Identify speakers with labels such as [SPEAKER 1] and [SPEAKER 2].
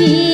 [SPEAKER 1] Cheers.